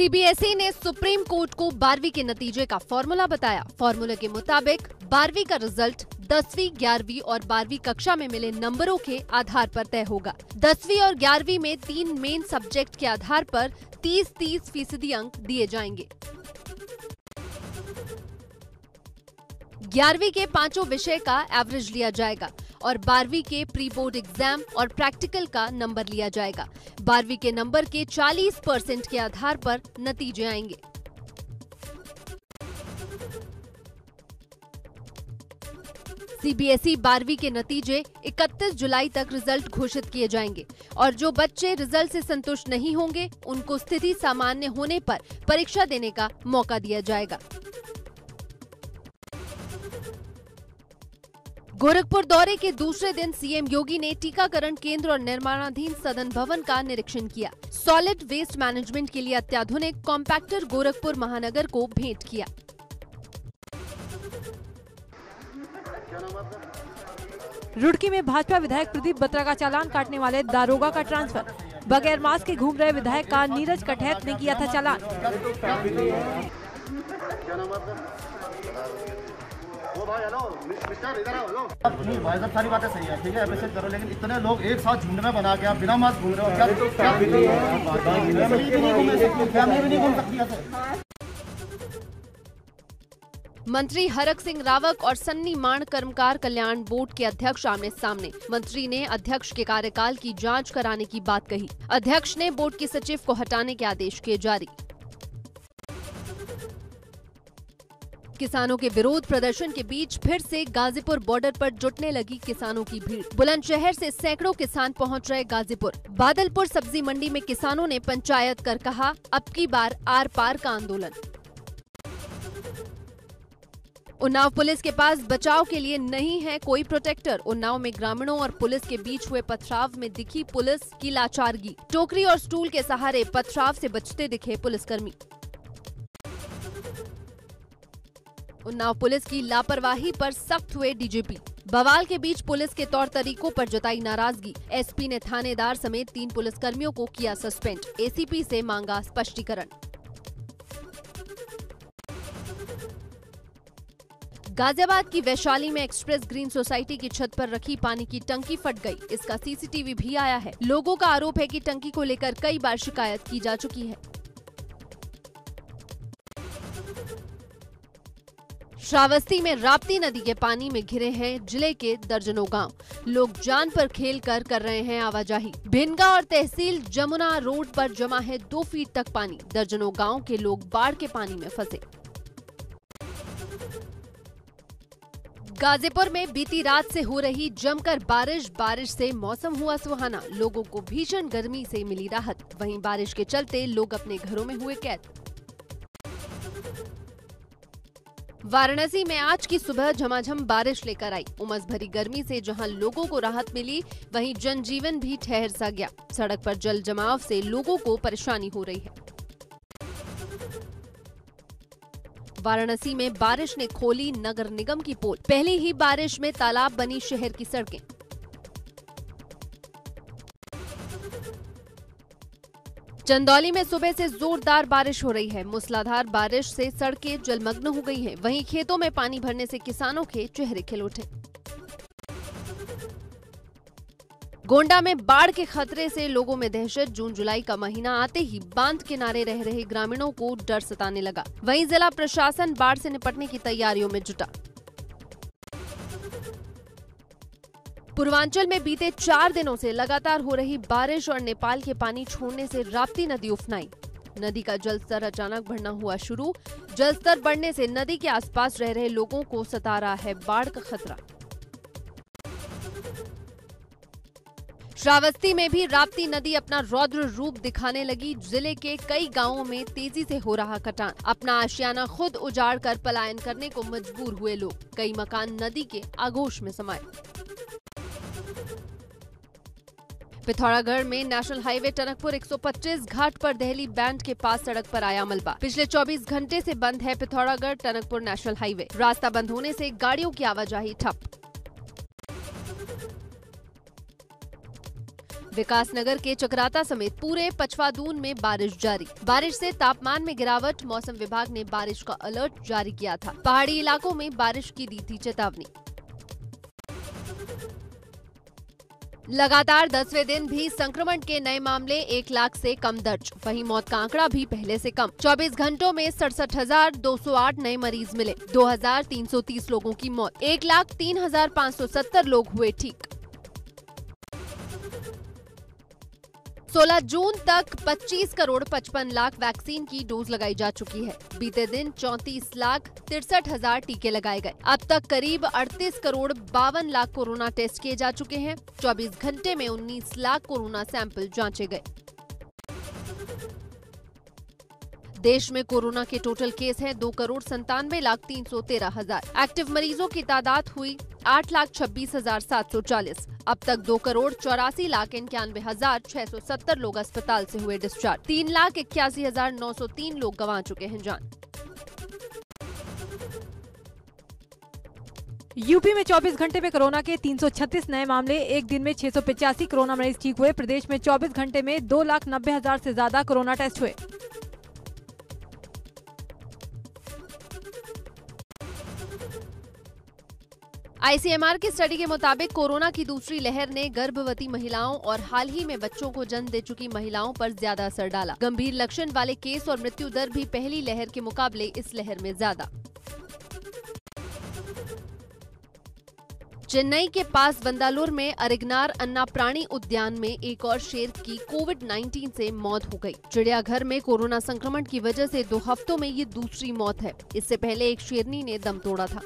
CBSE ने supreme court को बारहवीं के नतीजे का फॉर्मूला बताया। फॉर्मूले के मुताबिक, बारहवीं का रिज़ल्ट दसवीं, ग्यारहवीं और बारहवीं कक्षा में मिले नंबरों के आधार पर तय होगा। दसवीं और ग्यारहवीं में तीन मेन सब्जेक्ट के आधार पर 30-30 फ़ीसदी अंक दिए जाएँगे। ग्यारहवीं के पाँचों विषय का एवरेज लिया जाएगा और बारहवीं के प्री बोर्ड एग्ज़ाम और प्रैक्टिकल का नंबर लिया जाएगा। बारहवीं के नंबर के 40 परसेंट के आधार पर नतीजे आएँगे। सीबीएसई बारहवीं के नतीजे 31 जुलाई तक रिज़ल्ट घोषित किए जाएँगे और जो बच्चे रिज़ल्ट से संतुष्ट नहीं होंगे, उनको स्थिति सामान्य होने पर परीक्षा देने का मौका दिया जाएगा। गोरखपुर दौरे के दूसरे दिन सीएम योगी ने टीकाकरण केंद्र और निर्माणाधीन सदन भवन का निरीक्षण किया। सॉलिड वेस्ट मैनेजमेंट के लिए अत्याधुनिक कॉम्पैक्टर गोरखपुर महानगर को भेंट किया। रुड़की में भाजपा विधायक प्रदीप बत्रा का चालान काटने वाले दारोगा का ट्रांसफ़र। बगैर मास्क के घूम रहे विधायक का नीरज कठैत ने किया था चालान। वो भाई हेलो मिस्टर इधर आओ लो नहीं भाई साहब सारी बातें सही है ठीक है? अप्रिशिएट करो लेकिन इतने लोग एक साथ झुंड में बना के आप बिना मास्क घूम रहे हो क्या क्या फैमिली भी नहीं घूम सकती फैमिली भी नहीं घूम सकती ऐसे। मंत्री हरक सिंह रावत और सन्नी माण कर्मकार कल्याण बोर्ड के अध्यक्ष आमने सामने। मंत्री ने अध्यक्ष के कार्यकाल की जाँच कराने की बात कही। अध्यक्ष ने बोर्ड के सचिव को हटाने के आदेश किए जारी। किसानों के विरोध प्रदर्शन के बीच फिर से गाजीपुर बॉर्डर पर जुटने लगी किसानों की भीड़। बुलंदशहर से सैकड़ों किसान पहुँच रहे गाजीपुर। बादलपुर सब्ज़ी मंडी में किसानों ने पंचायत कर कहा, अब की बार आर पार का आंदोलन। उन्नाव पुलिस के पास बचाव के लिए नहीं है कोई प्रोटेक्टर। उन्नाव में ग्रामीणों और पुलिस के बीच हुए पथराव में दिखी पुलिस की लाचारगी। टोकरी और स्टूल के सहारे पथराव से बचते दिखे पुलिसकर्मी। उन्नाव पुलिस की लापरवाही पर सख्त हुए डीजीपी। बवाल के बीच पुलिस के तौर तरीकों पर जताई नाराज़गी। एसपी ने थानेदार समेत तीन पुलिसकर्मियों को किया सस्पेंड। एसीपी से मांगा स्पष्टीकरण। गाजियाबाद की वैशाली में एक्सप्रेस ग्रीन सोसाइटी की छत पर रखी पानी की टंकी फट गई। इसका सीसीटीवी भी आया है। लोगों का आरोप है कि टंकी को लेकर कई बार शिकायत की जा चुकी है। श्रावस्ती में राप्ती नदी के पानी में घिरे हैं ज़िले के दर्जनों गाँव। लोग जान पर खेल कर कर रहे हैं आवाजाही। भिनगा और तहसील जमुना रोड पर जमा है दो फीट तक पानी। दर्जनों गाँव के लोग बाढ़ के पानी में फंसे। गाजीपुर में बीती रात से हो रही जमकर बारिश। बारिश से मौसम हुआ सुहाना। लोगों को भीषण गर्मी से मिली राहत। वहीं बारिश के चलते लोग अपने घरों में हुए कैद। वाराणसी में आज की सुबह झमाझम बारिश लेकर आई। उमस भरी गर्मी से जहाँ लोगों को राहत मिली, वहीं जनजीवन भी ठहर सा गया। सड़क पर जल जमाव से लोगों को परेशानी हो रही है। वाराणसी में बारिश ने खोली नगर निगम की पोल। पहले ही बारिश में तालाब बनी शहर की सड़कें। चंदौली में सुबह से जोरदार बारिश हो रही है। मूसलाधार बारिश से सड़कें जलमग्न हो गई हैं। वहीं खेतों में पानी भरने से किसानों के चेहरे खिल उठे। गोंडा में बाढ़ के खतरे से लोगों में दहशत। जून जुलाई का महीना आते ही बाँध किनारे रह रहे ग्रामीणों को डर सताने लगा। वहीं जिला प्रशासन बाढ़ से निपटने की तैयारियों में जुटा। पूर्वांचल में बीते चार दिनों से लगातार हो रही बारिश और नेपाल के पानी छोड़ने से राप्ती नदी उफनाई। नदी का जलस्तर अचानक बढ़ना हुआ शुरू। जलस्तर बढ़ने से नदी के आसपास रह रहे लोगों को सता रहा है बाढ़ का खतरा। श्रावस्ती में भी राप्ती नदी अपना रौद्र रूप दिखाने लगी। ज़िले के कई गाँवों में तेज़ी से हो रहा कटान। अपना आशियाना खुद उजाड़ कर पलायन करने को मजबूर हुए लोग। कई मकान नदी के आगोश में समाये। पिथौरागढ़ में नेशनल हाईवे टनकपुर 125 घाट पर दहली बैंड के पास सड़क पर आया मलबा। पिछले 24 घंटे से बंद है पिथौरागढ़ टनकपुर नेशनल हाईवे। रास्ता बंद होने से गाड़ियों की आवाजाही ठप। विकास नगर के चक्राता समेत पूरे पचवादून में बारिश जारी। बारिश से तापमान में गिरावट, मौसम विभाग ने बारिश का अलर्ट जारी किया था। पहाड़ी इलाकों में बारिश की दी थी चेतावनी। लगातार दसवें दिन भी संक्रमण के नए मामले एक लाख से कम दर्ज। वहीं मौत का आंकड़ा भी पहले से कम। 24 घंटों में सड़सठ हज़ार दो सौ आठ नए मरीज़ मिले। 2,330 लोगों की मौत। एक लाख तीन हज़ार पाँच सौ सत्तर लोग हुए ठीक। 16 जून तक 25 करोड़ 55 लाख वैक्सीन की डोज लगाई जा चुकी है। बीते दिन 34 लाख तिरसठ हज़ार टीके लगाए गए। अब तक करीब 38 करोड़ बावन लाख कोरोना टेस्ट किए जा चुके हैं। 24 घंटे में 19 लाख कोरोना सैंपल जांचे गए। देश में कोरोना के टोटल केस हैं दो करोड़ संतानवे लाख तीन सौ तेरह हज़ार। एक्टिव मरीजों की तादाद हुई आठ लाख छब्बीस हज़ार सात सौ चालीस। अब तक दो करोड़ चौरासी लाख इक्यानवे हज़ार छह सौ सत्तर लोग अस्पताल से हुए डिस्चार्ज। तीन लाख इक्यासी हज़ार नौ सौ तीन लोग गंवा चुके हैं जान। यूपी में 24 घंटे में कोरोना के 336 नए मामले, एक दिन में छह सौ पचासी कोरोना मरीज़ ठीक हुए। प्रदेश में 24 घंटे में दो लाख नब्बे हज़ार से ज़्यादा कोरोना टेस्ट हुए। आईसीएमआर की स्टडी के मुताबिक कोरोना की दूसरी लहर ने गर्भवती महिलाओं और हाल ही में बच्चों को जन्म दे चुकी महिलाओं पर ज़्यादा असर डाला। गंभीर लक्षण वाले केस और मृत्यु दर भी पहली लहर के मुकाबले इस लहर में ज़्यादा। चेन्नई के पास बंदालुर में अरिगनार अन्ना प्राणी उद्यान में एक और शेर की कोविड 19 से मौत हो गई। चिड़ियाघर में कोरोना संक्रमण की वजह से दो हफ्तों में ये दूसरी मौत है। इससे पहले एक शेरनी ने दम तोड़ा था।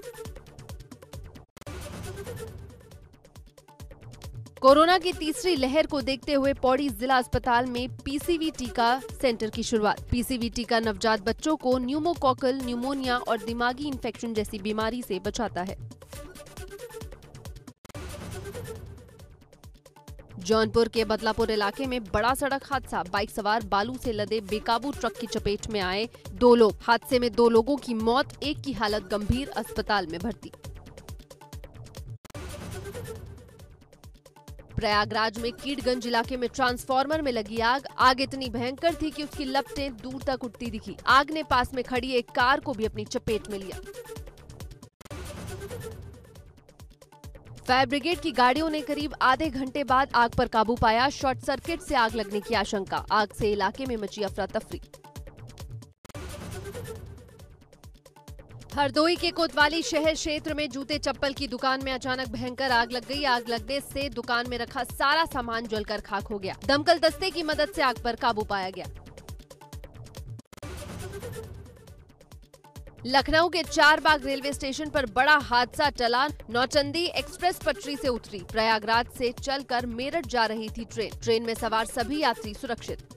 कोरोना की तीसरी लहर को देखते हुए पौड़ी जिला अस्पताल में पीसीवी टीका सेंटर की शुरुआत। पीसीवी टीका नवजात बच्चों को न्यूमोकॉकल न्यूमोनिया और दिमागी इन्फेक्शन जैसी बीमारी से बचाता है। जौनपुर के बदलापुर इलाके में बड़ा सड़क हादसा। बाइक सवार बालू से लदे बेकाबू ट्रक की चपेट में आए दो लोग। हादसे में दो लोगों की मौत, एक की हालत गंभीर अस्पताल में भर्ती प्रयागराज में कीटगंज इलाके में ट्रांसफार्मर में लगी आग। आग इतनी भयंकर थी कि उसकी लपटें दूर तक उठती दिखी। आग ने पास में खड़ी एक कार को भी अपनी चपेट में लिया। फायर ब्रिगेड की गाड़ियों ने करीब आधे घंटे बाद आग पर काबू पाया। शॉर्ट सर्किट से आग लगने की आशंका। आग से इलाके में मची अफरा तफरी। हरदोई के कोतवाली शहर क्षेत्र में जूते चप्पल की दुकान में अचानक भयंकर आग लग गई। आग लगने से दुकान में रखा सारा सामान जलकर खाक हो गया। दमकल दस्ते की मदद से आग पर काबू पाया गया। लखनऊ के चार बाग रेलवे स्टेशन पर बड़ा हादसा टला। नौचंदी एक्सप्रेस पटरी से उतरी। प्रयागराज से चलकर मेरठ जा रही थी ट्रेन। ट्रेन में सवार सभी यात्री सुरक्षित।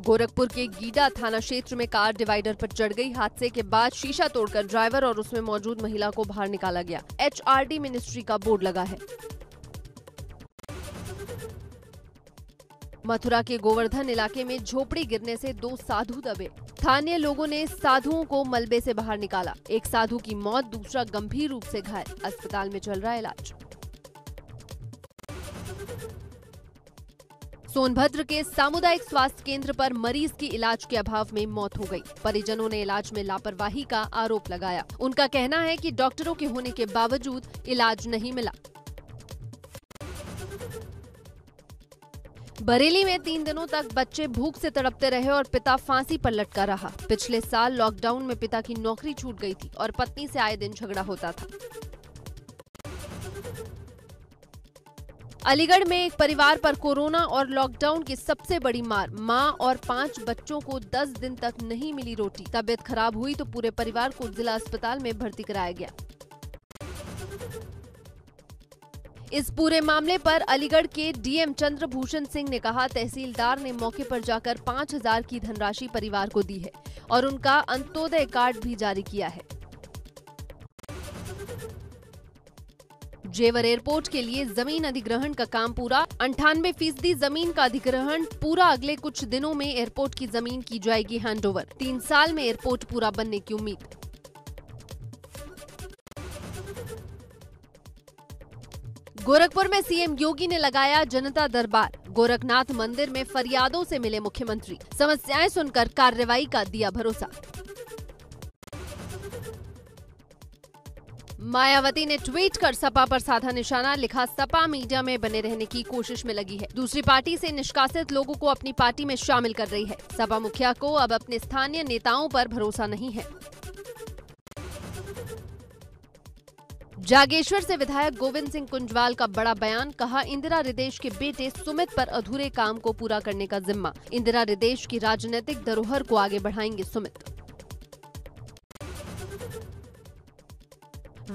गोरखपुर के गीडा थाना क्षेत्र में कार डिवाइडर पर चढ़ गई। हादसे के बाद शीशा तोड़कर ड्राइवर और उसमें मौजूद महिला को बाहर निकाला गया। एचआरडी मिनिस्ट्री का बोर्ड लगा है। मथुरा के गोवर्धन इलाके में झोपड़ी गिरने से दो साधु दबे। स्थानीय लोगों ने साधुओं को मलबे से बाहर निकाला। एक साधु की मौत दूसरा गंभीर रूप से घायल। अस्पताल में चल रहा इलाज। सोनभद्र के सामुदायिक स्वास्थ्य केंद्र पर मरीज़ की इलाज के अभाव में मौत हो गई। परिजनों ने इलाज में लापरवाही का आरोप लगाया। उनका कहना है कि डॉक्टरों के होने के बावजूद इलाज नहीं मिला। बरेली में तीन दिनों तक बच्चे भूख से तड़पते रहे और पिता फांसी पर लटका रहा। पिछले साल लॉकडाउन में पिता की नौकरी छूट गई थी और पत्नी से आए दिन झगड़ा होता था। अलीगढ़ में एक परिवार पर कोरोना और लॉकडाउन की सबसे बड़ी मार। माँ और पाँच बच्चों को 10 दिन तक नहीं मिली रोटी। तबियत खराब हुई तो पूरे परिवार को जिला अस्पताल में भर्ती कराया गया। इस पूरे मामले पर अलीगढ़ के डीएम चंद्रभूषण सिंह ने कहा, तहसीलदार ने मौके पर जाकर 5000 की धनराशि परिवार को दी है और उनका अंत्योदय कार्ड भी जारी किया है। जेवर एयरपोर्ट के लिए ज़मीन अधिग्रहण का काम पूरा। अंठानवे फ़ीसदी ज़मीन का अधिग्रहण पूरा। अगले कुछ दिनों में एयरपोर्ट की ज़मीन की जाएगी हैंडओवर। तीन साल में एयरपोर्ट पूरा बनने की उम्मीद। गोरखपुर में सीएम योगी ने लगाया जनता दरबार। गोरखनाथ मंदिर में फरियादों से मिले मुख्यमंत्री। समस्याएँ सुनकर कार्रवाई का दिया भरोसा। मायावती ने ट्वीट कर सपा पर साधा निशाना, लिखा, सपा मीडिया में बने रहने की कोशिश में लगी है। दूसरी पार्टी से निष्कासित लोगों को अपनी पार्टी में शामिल कर रही है। सपा मुखिया को अब अपने स्थानीय नेताओं पर भरोसा नहीं है। जागेश्वर से विधायक गोविंद सिंह कुंजवाल का बड़ा बयान, कहा, इंदिरा हृदेश के बेटे सुमित पर अधूरे काम को पूरा करने का जिम्मा। इंदिरा हृदेश की राजनीतिक धरोहर को आगे बढ़ाएँगे सुमित।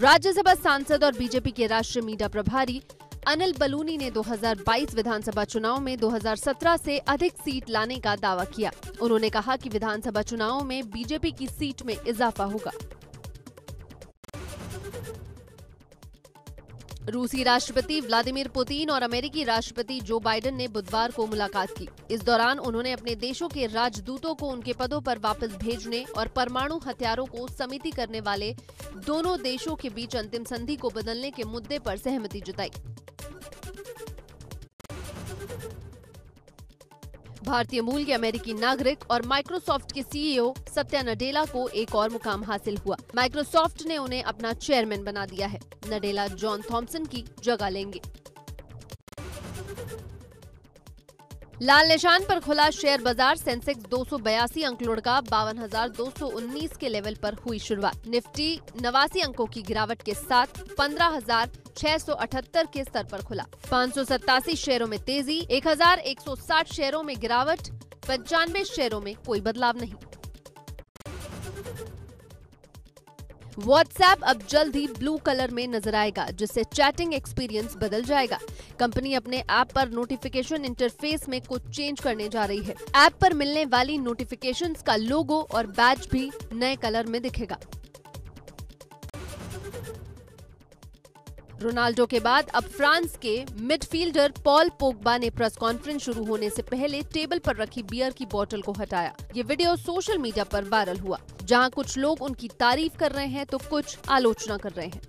राज्यसभा सांसद और बीजेपी के राष्ट्रीय मीडिया प्रभारी अनिल बलूनी ने 2022 विधानसभा चुनाव में 2017 से अधिक सीट लाने का दावा किया। उन्होंने कहा कि विधानसभा चुनाव में बीजेपी की सीट में इजाफा होगा। रूसी राष्ट्रपति व्लादिमीर पुतिन और अमेरिकी राष्ट्रपति जो बाइडेन ने बुधवार को मुलाकात की। इस दौरान उन्होंने अपने देशों के राजदूतों को उनके पदों पर वापस भेजने और परमाणु हथियारों को समिति करने वाले दोनों देशों के बीच अंतिम संधि को बदलने के मुद्दे पर सहमति जताई। भारतीय मूल के अमेरिकी नागरिक और माइक्रोसॉफ्ट के सीईओ सत्या नडेला को एक और मुकाम हासिल हुआ। माइक्रोसॉफ्ट ने उन्हें अपना चेयरमैन बना दिया है। नडेला जॉन थॉम्सन की जगह लेंगे। लाल निशान पर खुला शेयर बाज़ार सेंसेक्स दो सौ बयासी अंक लुढ़का, बावन के लेवल पर हुई शुरुआत। निफ्टी नवासी अंकों की गिरावट के साथ पंद्रह हज़ार छह सौ अठहत्तर के स्तर पर खुला। पाँच सौ सत्तासी शेयरों में तेज़ी, एक हज़ार एक सौ साठ शेयरों में गिरावट, पंचानवे शेयरों में कोई बदलाव नहीं। व्हाट्सएप अब जल्द ही ब्लू कलर में नज़र आएगा, जिससे चैटिंग एक्सपीरियंस बदल जाएगा। कंपनी अपने ऐप पर नोटिफिकेशन इंटरफेस में कुछ चेंज करने जा रही है। ऐप पर मिलने वाली नोटिफिकेशंस का लोगो और बैच भी नए कलर में दिखेगा। रोनाल्डो के बाद अब फ्रांस के मिडफील्डर पॉल पोगबा ने प्रेस कॉन्फ्रेंस शुरू होने से पहले टेबल पर रखी बियर की बोतल को हटाया। ये वीडियो सोशल मीडिया पर वायरल हुआ, जहाँ कुछ लोग उनकी तारीफ़ कर रहे हैं तो कुछ आलोचना कर रहे हैं।